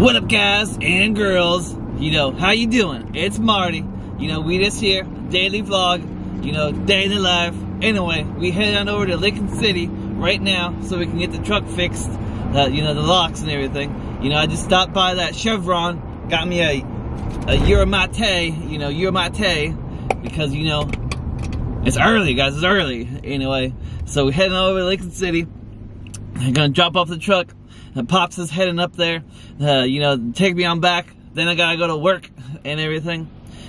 What up guys and girls? You know, how you doing? It's Marty. You know, we just here, daily vlog, you know, daily life. Anyway, we head on over to Lincoln City right now so we can get the truck fixed, uh, you know, the locks and everything. You know, I just stopped by that Chevron, got me a, a Euromate, you know, Euromate, because, you know, it's early, guys, it's early. Anyway, so we're heading over to Lincoln City. I'm gonna drop off the truck. And Pops is heading up there, uh, you know, take me on back. Then I gotta go to work and everything.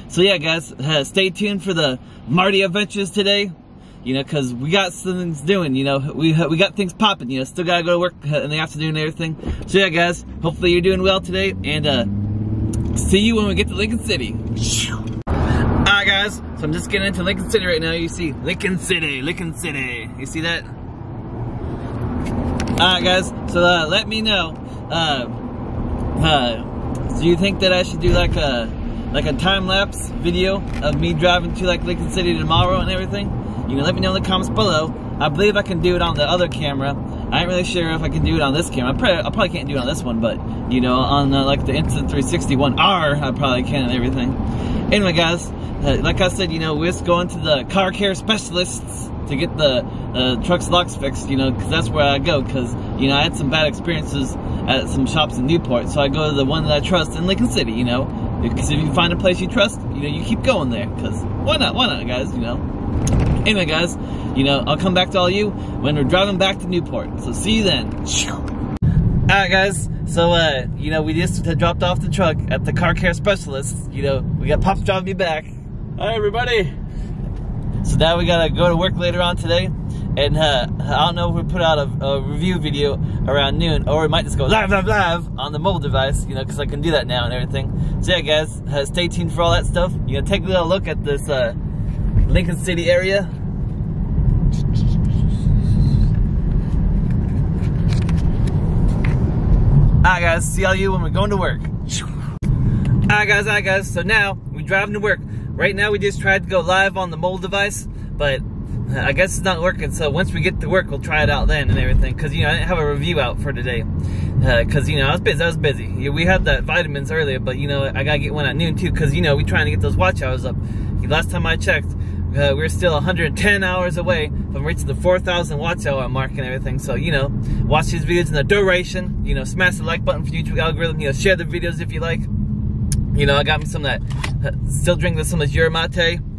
So yeah, guys, uh, stay tuned for the Marty adventures today. You know, cause we got things doing. You know, we we got things popping. You know, still gotta go to work uh, in the afternoon and everything. So yeah, guys, hopefully you're doing well today, and uh, see you when we get to Lincoln City. Alright, guys. So I'm just getting into Lincoln City right now. You see Lincoln City, Lincoln City. You see that? Alright guys, so uh, let me know. Uh, uh, do you think that I should do like a like a time lapse video of me driving to like Lincoln City tomorrow and everything? You can let me know in the comments below. I believe I can do it on the other camera. I ain't really sure if I can do it on this camera. I probably, I probably can't do it on this one, but you know, on uh, like the Insta360 One R, I probably can and everything. Anyway, guys, uh, like I said, you know, we're just going to the car care specialists to get the uh, truck's locks fixed, you know, because that's where I go. Because you know, I had some bad experiences at some shops in Newport, so I go to the one that I trust in Lincoln City. You know, because if you find a place you trust, you know, you keep going there. Because why not? Why not, guys? You know. Anyway, guys, you know, I'll come back to all you when we're driving back to Newport. So see you then. Alright guys, so uh, you know, we just dropped off the truck at the car care specialist. You know, we got Pops driving me back. Hi everybody. So now we gotta go to work later on today. And uh, I don't know if we put out a, a, review video around noon, or we might just go live, live, live on the mobile device, you know, because I can do that now and everything. So yeah, guys, uh, stay tuned for all that stuff. You know, take a little look at this uh, Lincoln City area. Alright guys, see all you when we're going to work. Alright guys, alright guys, so now we're driving to work. Right now we just tried to go live on the mobile device, but I guess it's not working. So once we get to work, we'll try it out then and everything. Cause you know, I didn't have a review out for today. Uh, Cause you know, I was busy, I was busy. We had that vitamins earlier, but you know, I gotta get one at noon too. Cause you know, we're trying to get those watch hours up. Last time I checked, uh, we're still 110 hours away from reaching the 4,000 watch hour mark and everything. So, you know, watch these videos in the duration. You know, smash the like button for YouTube algorithm. You know, share the videos if you like. You know, I got me some of that, uh, still drinking some of this Euromate.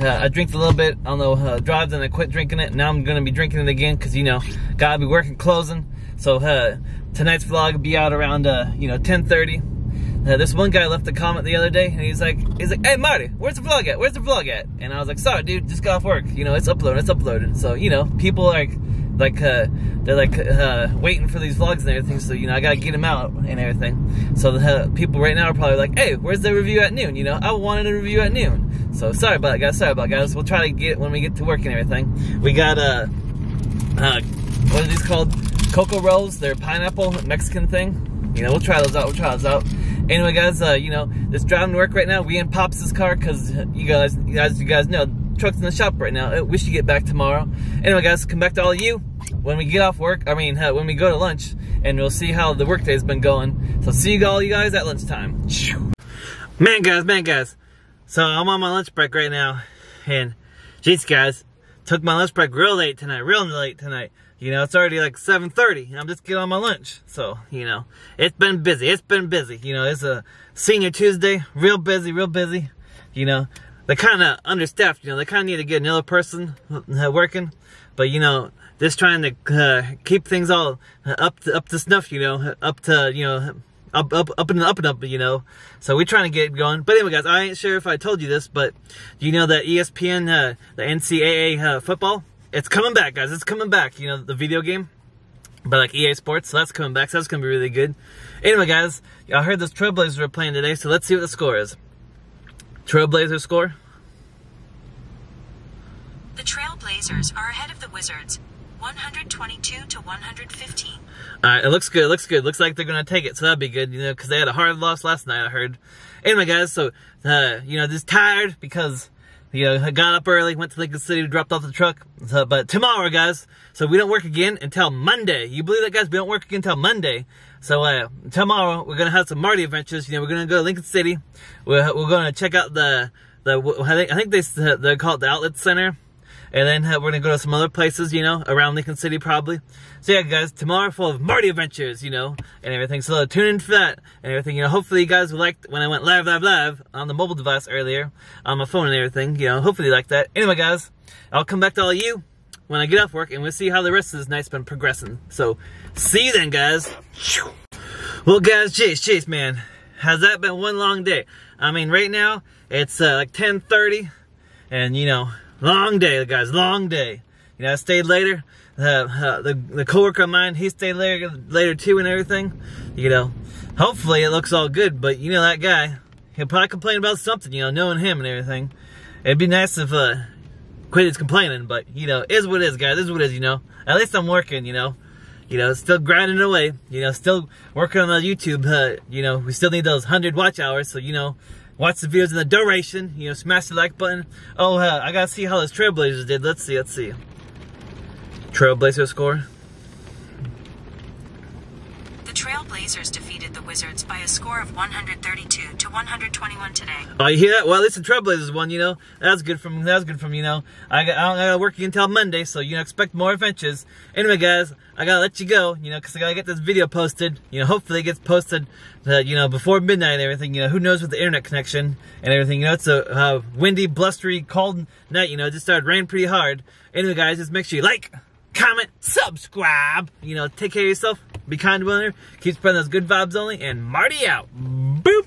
Uh, I drank a little bit on the uh, drive, then I quit drinking it. Now I'm gonna be drinking it again because you know, gotta be working closing. So uh, tonight's vlog will be out around uh, you know 10:30. Uh, this one guy left a comment the other day, and he's like, he's like, "Hey Marty, where's the vlog at? Where's the vlog at?" And I was like, "Sorry, dude, just got off work. You know, it's uploaded, it's uploaded." So you know, people are like, like uh, they're like uh, waiting for these vlogs and everything. So you know, I gotta get them out and everything. So the uh, people right now are probably like, "Hey, where's the review at noon?" You know, I wanted a review at noon. So sorry about it, guys. Sorry about it, guys. We'll try to get when we get to work and everything. We got uh, uh what are these called? Cocoa rolls. They're pineapple Mexican thing. You know, we'll try those out. We'll try those out. Anyway, guys, uh, you know, just driving to work right now. We in Pops' car because you guys, you guys, you guys know, truck's in the shop right now. We should get back tomorrow. Anyway, guys, come back to all of you when we get off work. I mean, uh, when we go to lunch, and we'll see how the workday's been going. So see you all you guys at lunchtime. Man, guys, man, guys. So I'm on my lunch break right now, and jeez, guys, took my lunch break real late tonight, real late tonight. You know, it's already like 7.30, and I'm just getting on my lunch. So, you know, it's been busy, it's been busy. You know, it's a senior Tuesday, real busy, real busy. You know, they're kind of understaffed, you know, they kind of need to get another person uh, working. But, you know, just trying to uh, keep things all up to, up to snuff, you know, up to, you know, up, up, up and up and up, you know. So we're trying to get going. But anyway, guys, I ain't sure if I told you this, but do you know that ESPN, uh, the NCAA uh, football, it's coming back, guys. It's coming back. You know, the video game, but like EA Sports, so that's coming back. So that's gonna be really good. Anyway, guys, I heard those Trailblazers were playing today, so let's see what the score is. Trailblazer score. The Trailblazers are ahead of the Wizards, 122 to 115. All right, it looks good. It looks good. Looks like they're gonna take it, so that'd be good. You know, because they had a hard loss last night. I heard. Anyway, guys, so uh, you know, just tired because you know I got up early, went to Lincoln City, dropped off the truck. So, but tomorrow, guys, so we don't work again until Monday. You believe that, guys? We don't work again until Monday. So uh, tomorrow we're gonna have some Marty adventures. You know, we're gonna go to Lincoln City. We're we're gonna check out the the I think I think they they call it the outlet center. And then uh, we're gonna go to some other places, you know, around Lincoln City probably. So yeah, guys, tomorrow full of Marty adventures, you know, and everything. So tune in for that and everything. You know, hopefully you guys liked when I went live, live, live on the mobile device earlier, on my phone and everything. You know, hopefully you like that. Anyway, guys, I'll come back to all you when I get off work, and we'll see how the rest of this night's been progressing. So, see you then, guys. Well, guys, Chase, Chase, man, has that been one long day? I mean, right now it's uh, like 10:30, and you know, long day, guys, long day. You know, I stayed later. Uh, uh, the the coworker of mine, he stayed later later too, and everything. You know, hopefully it looks all good. But you know that guy, he'll probably complain about something. You know, knowing him and everything. It'd be nice if uh, quit his complaining, but you know, is what it is, guys. Is what it is, you know. At least I'm working, you know. You know, still grinding away. You know, still working on the YouTube. Uh, you know, we still need those hundred watch hours. So you know, watch the videos in the duration. You know, smash the like button. Oh, I gotta see how those Trailblazers did. Let's see. Let's see. Trailblazer score. Trailblazers defeated the Wizards by a score of 132 to 121 today. Oh, you hear that? Well, at least the Trailblazers won, you know. That's good from, that's good from, you know. I got, I gotta work until Monday, so, you know, expect more adventures. Anyway, guys, I gotta let you go, you know, cause I gotta get this video posted. You know, hopefully it gets posted, uh, you know, before midnight and everything. You know, who knows with the internet connection and everything. You know, it's a uh, windy, blustery, cold night, you know, it just started raining pretty hard. Anyway, guys, just make sure you like, comment, subscribe. You know, take care of yourself. Be kind to one another. Keep spreading those good vibes only. And Marty out. Boop.